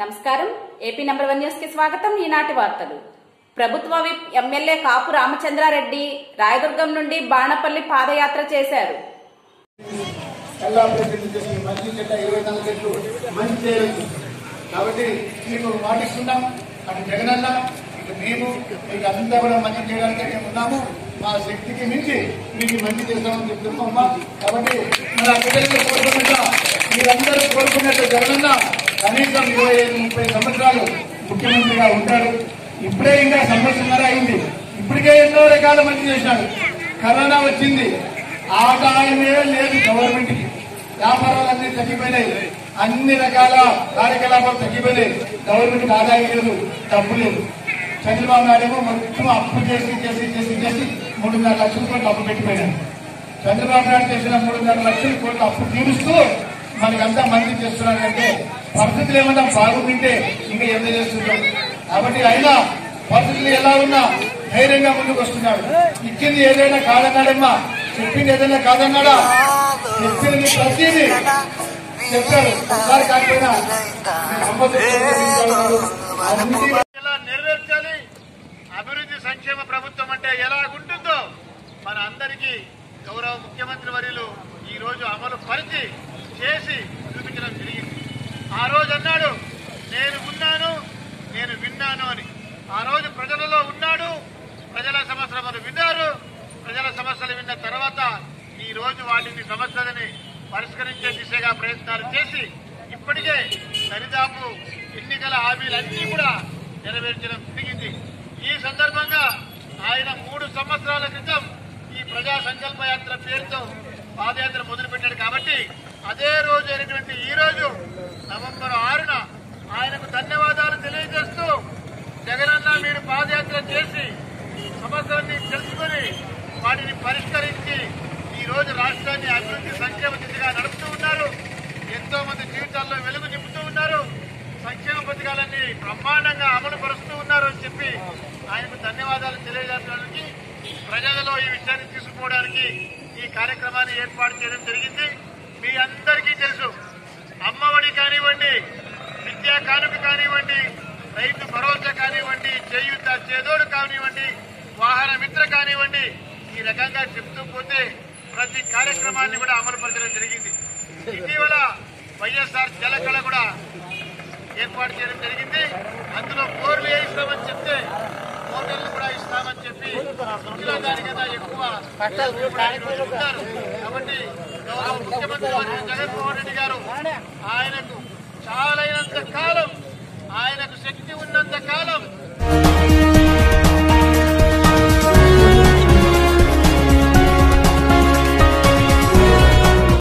నమస్కారం. AP number one న్యూస్కి స్వాగతం. ఈనాటి వార్తలు. ప్రభుత్వ విప్ ఎమ్మెల్యే కాపు రామచంద్రారెడ్డి రాయదుర్గం నుండి బాణపల్లి పాదయాత్ర చేశారు. ఎలా కాబట్టి మీకు మాటిస్తున్నాం అటు జగనన్న ఇటు మేము మీకు అంతా కూడా మంచి చేయడానికి మేము ఉన్నాము. మా శక్తికి మించి మీకు మంచి చేస్తామని చెప్తున్నాం కాబట్టి మన బిడ్డలు కోరుకున్నట్ట మీరందరూ కోరుకున్నట్టు జగనన్న కనీసం ఇరవై ఐదు ముప్పై సంవత్సరాలు ముఖ్యమంత్రిగా ఉంటాడు. ఇప్పుడే ఇంకా సంవత్సరంగా అయింది. ఇప్పటికే ఎన్నో రకాల మంచి చేశాడు. కరోనా వచ్చింది. ఆదాయమే లేదు గవర్నమెంట్కి వ్యాపారాలన్నీ తగ్గిపోయినాయి. అన్ని రకాల కార్యకలాపాలు తగ్గిపోయినాయి. గవర్నమెంట్ ఆదాయం లేదు డబ్బు లేదు. చంద్రబాబు నాయుడు మొత్తం అప్పు చేసి చేసి చేసి చేసి మూడున్నర లక్షల కోట్లు అప్పు పెట్టిపోయినాడు. చంద్రబాబు నాయుడు చేసిన మూడున్నర లక్షల కోట్లు అప్పు తీరుస్తూ మనకంతా మంది చేస్తున్నారంటే పరిస్థితులు ఏమన్నా బాగుంటుంటే ఇంకా ఎంత చేస్తుంటాం కాబట్టి అయినా పరిస్థితులు ఎలా ఉన్నా ధైర్యంగా ముందుకు వస్తున్నాడు ఇచ్చింది ఏదైనా కాదన్నాడమ్మా? చెప్పింది ఏదైనా కాదన్నాడా? చెప్పింది ప్రతిదీ చెప్తాడు ఒకసారి కాకపోయినా ఎలా నెరవేర్చాలి. అభివృద్ధి సంక్షేమ ప్రభుత్వం అంటే ఎలా ఉంటుందో మన అందరికీ గౌరవ ముఖ్యమంత్రి వర్యులు ఈ రోజు అమలు పరిచి చేసి చూపించడం జరిగింది. ఆ రోజు అన్నాడు నేను ఉన్నాను నేను విన్నాను అని. ఆ రోజు ప్రజలలో ఉన్నాడు ప్రజల సమస్యలు విన్నారు. ప్రజల సమస్యలు విన్న తర్వాత ఈ రోజు వాటిని సమస్యలని పరిష్కరించే దిశగా ప్రయత్నాలు చేసి ఇప్పటికే దరిదాపు ఎన్నికల హామీలన్నీ కూడా నెరవేర్చడం జరిగింది. ఈ సందర్భంగా ఆయన మూడు సంవత్సరాల క్రితం ఈ ప్రజా సంకల్ప యాత్ర పేరుతో పాదయాత్ర మొదలుపెట్టాడు కాబట్టి అదే రోజు అయినటువంటి ఈ రోజు నవంబర్ ఆరున ఆయనకు ధన్యవాదాలు తెలియజేస్తూ జగనన్న మీరు పాదయాత్ర చేసి సమస్యలన్నీ తెలుసుకుని వాటిని పరిష్కరించి ఈ రోజు రాష్ట్రాన్ని అభివృద్ధి సంక్షేమ దిశగా నడుపుతూ ఉన్నారు. ఎంతో మంది జీవితాల్లో వెలుగు నింపుతూ ఉన్నారు. సంక్షేమ పథకాలన్నీ బ్రహ్మాండంగా అమలు పరుస్తూ ఉన్నారు అని చెప్పి ఆయనకు ధన్యవాదాలు తెలియజేయడానికి ప్రజలలో ఈ విషయాన్ని తీసుకుపోవడానికి ఈ కార్యక్రమాన్ని ఏర్పాటు చేయడం జరిగింది. మీ అందరికీ తెలుసు. అమ్మఒడి కానివ్వండి విద్యా కానుక కానివ్వండి రైతు భరోసా కానివ్వండి చేయుత చేదోడు కానివ్వండి వాహన మిత్ర కానివ్వండి ఈ రకంగా చెప్తూ పోతే ప్రతి కార్యక్రమాన్ని కూడా అమలుపరచడం జరిగింది. ఇటీవల వైఎస్ఆర్ జలకళ కూడా ఏర్పాటు చేయడం జరిగింది. అందులో బోర్లు వేయిస్తామని చెప్తే మోటార్లు కూడా ఇస్తామని చెప్పి ఇందులో దానికన్నా ఎక్కువ కాబట్టి గౌరవ ముఖ్యమంత్రి జగన్మోహన్ రెడ్డి గారు ఆయనకు చాలైనంత కాలం ఆయనకు శక్తి ఉన్నంత కాలం